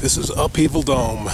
This is Upheaval Dome.